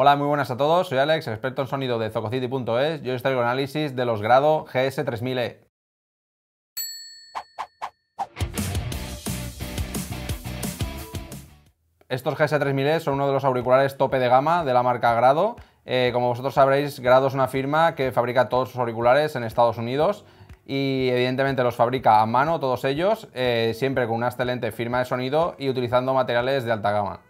Hola, muy buenas a todos, soy Alex, experto en sonido de Zococity.es y hoy os traigo análisis de los Grado GS3000E. Estos GS3000E son uno de los auriculares tope de gama de la marca Grado. Eh, como vosotros sabréis, Grado es una firma que fabrica todos sus auriculares en Estados Unidos y evidentemente los fabrica a mano todos ellos, eh, siempre con una excelente firma de sonido y utilizando materiales de alta gama.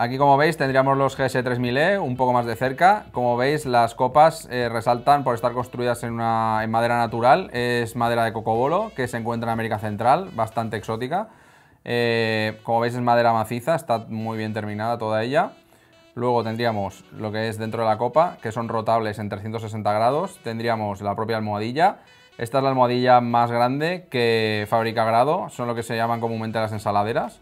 Aquí como veis tendríamos los GS3000E un poco más de cerca. Como veis las copas eh, resaltan por estar construidas en, madera natural. Es madera de cocobolo que se encuentra en América Central, bastante exótica. Eh, como veis es madera maciza, está muy bien terminada toda ella. Luego tendríamos lo que es dentro de la copa, que son rotables en 360 grados. Tendríamos la propia almohadilla. Esta es la almohadilla más grande que fabrica Grado, son lo que se llaman comúnmente las ensaladeras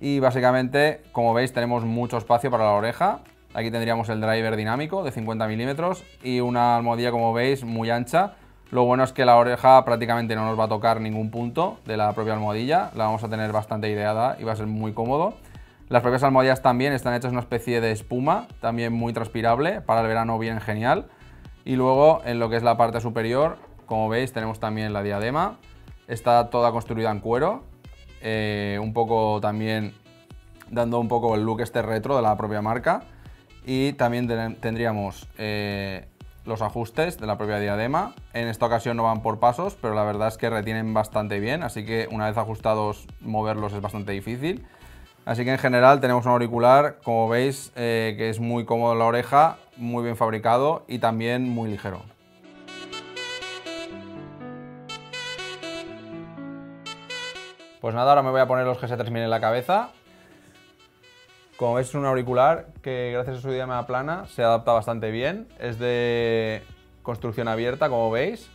y básicamente, como veis, tenemos mucho espacio para la oreja. Aquí tendríamos el driver dinámico de 50 milímetros y una almohadilla, como veis, muy ancha. Lo bueno es que la oreja prácticamente no nos va a tocar ningún punto de la propia almohadilla, la vamos a tener bastante ideada y va a ser muy cómodo. Las propias almohadillas también están hechas una especie de espuma, también muy transpirable, para el verano bien genial. Y luego en lo que es la parte superior, como veis, tenemos también la diadema. Está toda construida en cuero, eh, un poco también dando un poco el look este retro de la propia marca y también tendríamos eh, los ajustes de la propia diadema. En esta ocasión no van por pasos, pero la verdad es que retienen bastante bien, así que una vez ajustados moverlos es bastante difícil. Así que en general tenemos un auricular, como veis, eh, que es muy cómodo en la oreja, muy bien fabricado y también muy ligero. Pues nada, ahora me voy a poner los GS3000 en la cabeza. Como veis es un auricular que gracias a su diadema plana se adapta bastante bien. Es de construcción abierta, como veis.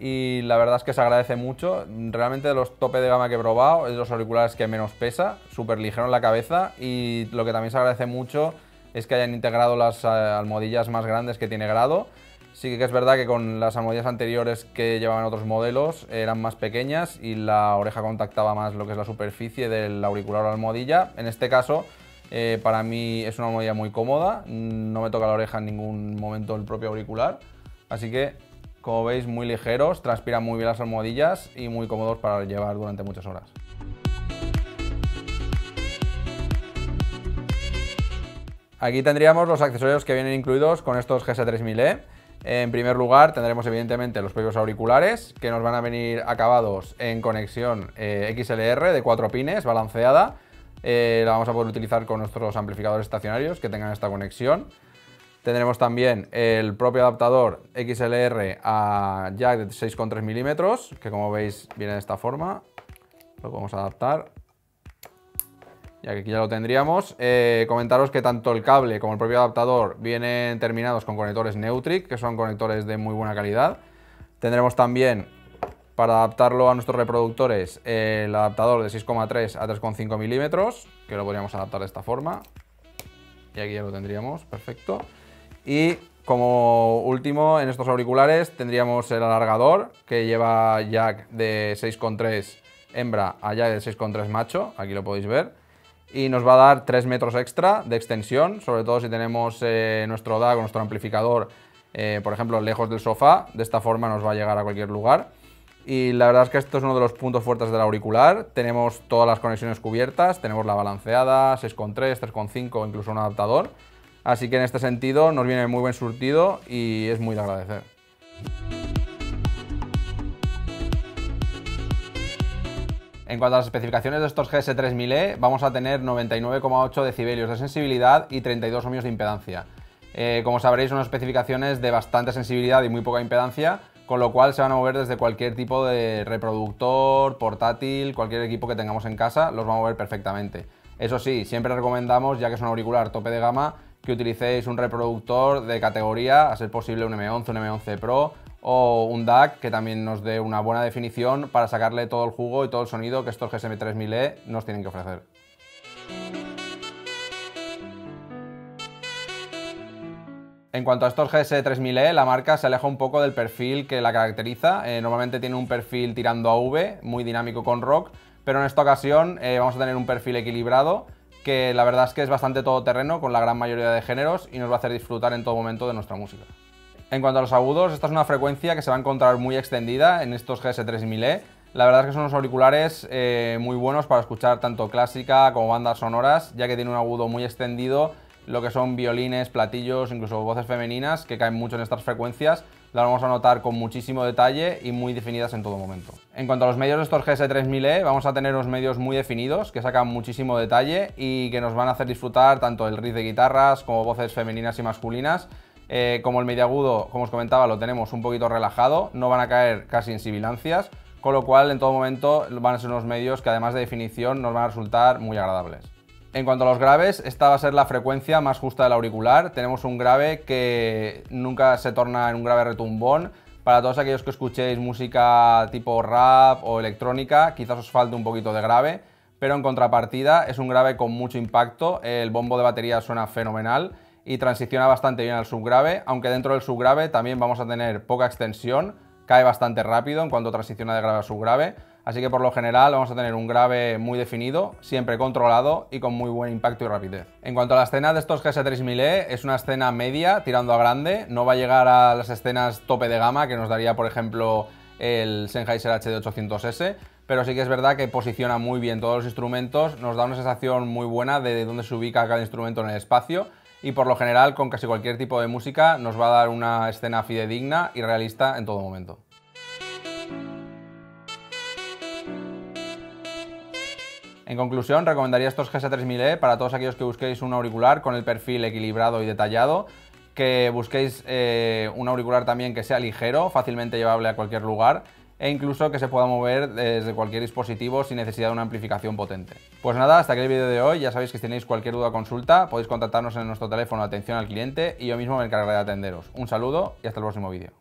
Y la verdad es que se agradece mucho. Realmente de los tope de gama que he probado es de los auriculares que menos pesa, súper ligero en la cabeza. Y lo que también se agradece mucho es que hayan integrado las eh, almohadillas más grandes que tiene grado Sí que es verdad que con las almohadillas anteriores que llevaban otros modelos eran más pequeñas y la oreja contactaba más lo que es la superficie del auricular o la almohadilla. En este caso, eh, para mí es una almohadilla muy cómoda, no me toca la oreja en ningún momento el propio auricular. Así que, como veis, muy ligeros, transpiran muy bien las almohadillas y muy cómodos para llevar durante muchas horas. Aquí tendríamos los accesorios que vienen incluidos con estos GS3000E. En primer lugar tendremos evidentemente los propios auriculares que nos van a venir acabados en conexión eh, XLR de 4 pines balanceada. Eh, la vamos a poder utilizar con nuestros amplificadores estacionarios que tengan esta conexión. Tendremos también el propio adaptador XLR a jack de 6,3 milímetros, que como veis viene de esta forma. Lo podemos adaptar ya que aquí ya lo tendríamos. Eh, comentaros que tanto el cable como el propio adaptador vienen terminados con conectores Neutric, que son conectores de muy buena calidad. Tendremos también, para adaptarlo a nuestros reproductores, el adaptador de 6,3 a 3,5 milímetros, que lo podríamos adaptar de esta forma. Y aquí ya lo tendríamos, perfecto. Y como último, en estos auriculares tendríamos el alargador, que lleva jack de 6,3 hembra a jack de 6,3 macho, aquí lo podéis ver y nos va a dar 3 metros extra de extensión, sobre todo si tenemos eh, nuestro DAC o nuestro amplificador, eh, por ejemplo, lejos del sofá, de esta forma nos va a llegar a cualquier lugar. Y la verdad es que esto es uno de los puntos fuertes del auricular, tenemos todas las conexiones cubiertas, tenemos la balanceada, 6,3, 3,5, incluso un adaptador, así que en este sentido nos viene muy buen surtido y es muy de agradecer. En cuanto a las especificaciones de estos GS3000E, vamos a tener 99,8 decibelios de sensibilidad y 32 ohmios de impedancia. Eh, como sabréis, son especificaciones de bastante sensibilidad y muy poca impedancia, con lo cual se van a mover desde cualquier tipo de reproductor, portátil, cualquier equipo que tengamos en casa, los va a mover perfectamente. Eso sí, siempre recomendamos, ya que es un auricular tope de gama, que utilicéis un reproductor de categoría, a ser posible un M11, un M11 Pro o un DAC que también nos dé una buena definición para sacarle todo el jugo y todo el sonido que estos GSM 3000E nos tienen que ofrecer. En cuanto a estos GS3000E, la marca se aleja un poco del perfil que la caracteriza. Eh, normalmente tiene un perfil tirando a V, muy dinámico con rock, pero en esta ocasión eh, vamos a tener un perfil equilibrado que la verdad es que es bastante todoterreno con la gran mayoría de géneros y nos va a hacer disfrutar en todo momento de nuestra música. En cuanto a los agudos, esta es una frecuencia que se va a encontrar muy extendida en estos GS3000E. La verdad es que son unos auriculares eh, muy buenos para escuchar tanto clásica como bandas sonoras, ya que tiene un agudo muy extendido, lo que son violines, platillos, incluso voces femeninas que caen mucho en estas frecuencias, las vamos a notar con muchísimo detalle y muy definidas en todo momento. En cuanto a los medios de estos GS3000E, vamos a tener unos medios muy definidos que sacan muchísimo detalle y que nos van a hacer disfrutar tanto el riff de guitarras como voces femeninas y masculinas. Eh, como el medio agudo, como os comentaba, lo tenemos un poquito relajado, no van a caer casi en sibilancias, con lo cual en todo momento van a ser unos medios que además de definición nos van a resultar muy agradables. En cuanto a los graves, esta va a ser la frecuencia más justa del auricular. Tenemos un grave que nunca se torna en un grave retumbón. Para todos aquellos que escuchéis música tipo rap o electrónica, quizás os falte un poquito de grave, pero en contrapartida es un grave con mucho impacto. El bombo de batería suena fenomenal y transiciona bastante bien al subgrave, aunque dentro del subgrave también vamos a tener poca extensión, cae bastante rápido en cuanto transiciona de grave a subgrave Así que por lo general vamos a tener un grave muy definido, siempre controlado y con muy buen impacto y rapidez. En cuanto a la escena de estos GS3000E, es una escena media tirando a grande, no va a llegar a las escenas tope de gama que nos daría por ejemplo el Sennheiser HD800S, pero sí que es verdad que posiciona muy bien todos los instrumentos, nos da una sensación muy buena de dónde se ubica cada instrumento en el espacio y por lo general con casi cualquier tipo de música nos va a dar una escena fidedigna y realista en todo momento. En conclusión, recomendaría estos GS3000E para todos aquellos que busquéis un auricular con el perfil equilibrado y detallado, que busquéis eh, un auricular también que sea ligero, fácilmente llevable a cualquier lugar e incluso que se pueda mover desde cualquier dispositivo sin necesidad de una amplificación potente. Pues nada, hasta aquí el vídeo de hoy, ya sabéis que si tenéis cualquier duda o consulta podéis contactarnos en nuestro teléfono de atención al cliente y yo mismo me encargaré de atenderos. Un saludo y hasta el próximo vídeo.